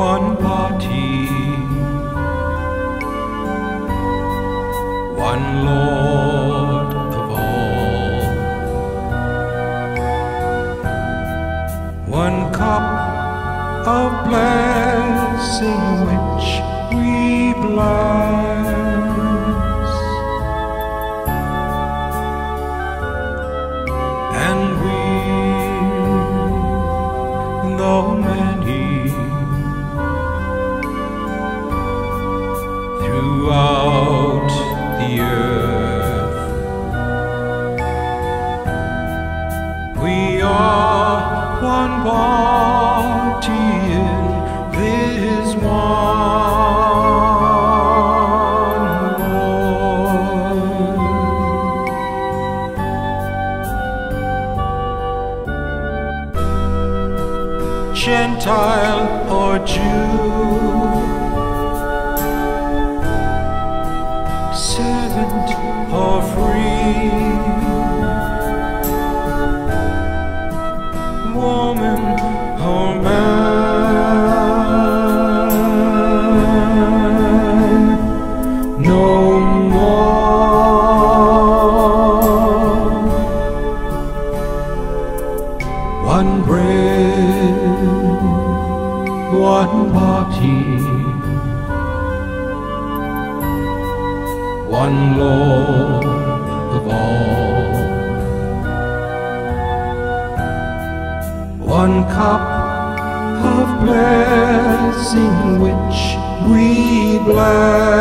one party, one Lord. Throughout the earth. We are one body in this one Lord. Gentile or Jew. One bread, one body one Lord of all. One cup of blessing which we bless,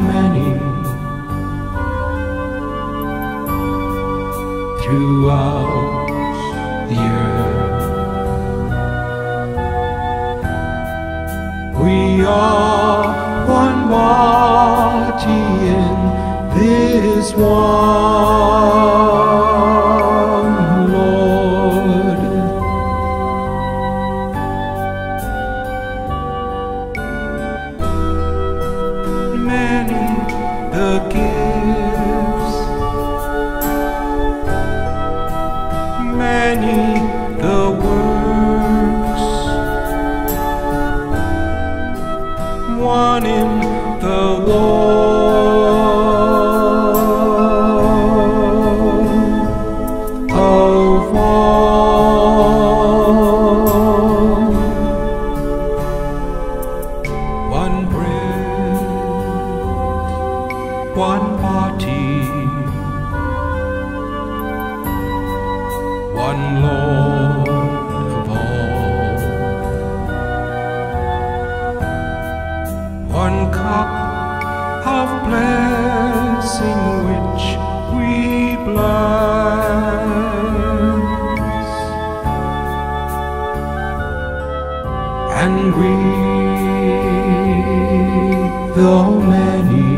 many, throughout the earth. We are one body in this one of. One bread, one body one Lord though many,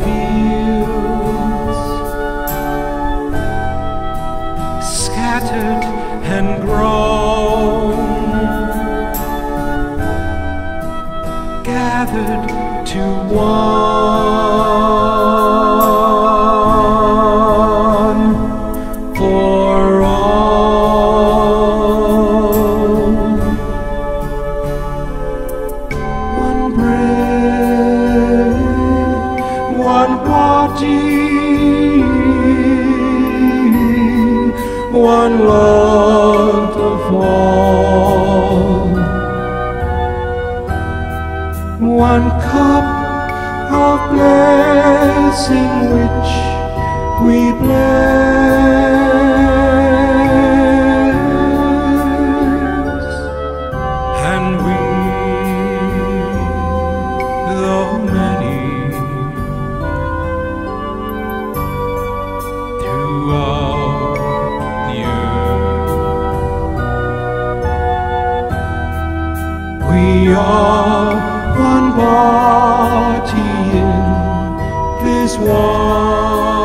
fields scattered and grown, gathered to one all. One cup of blessing which we bless, and we, We are one body in this one.